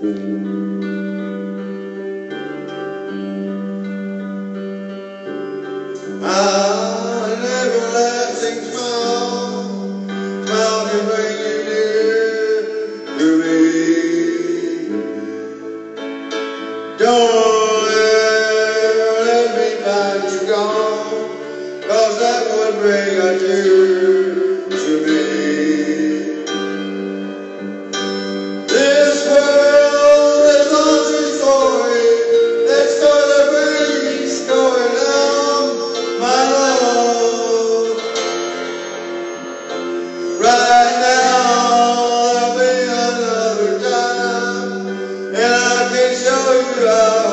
'cause that would bring a tear olhar.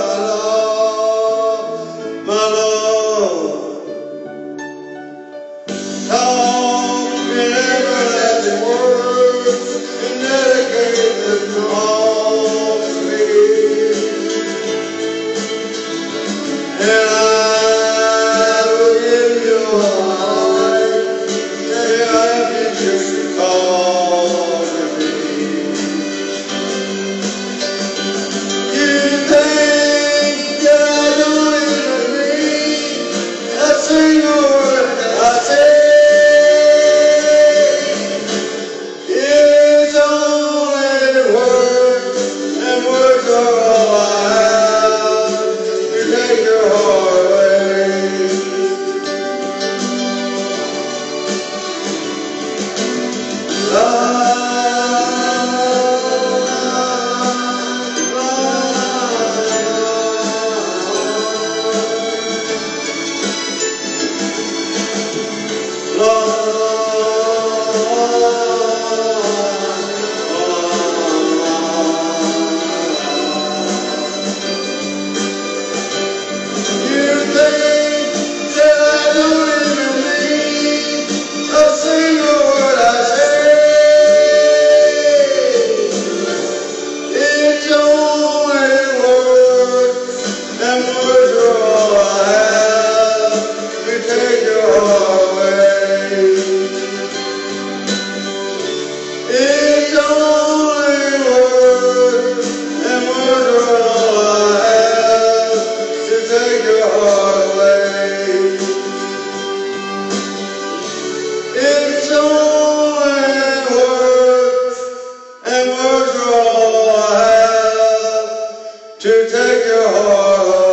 You take your heart.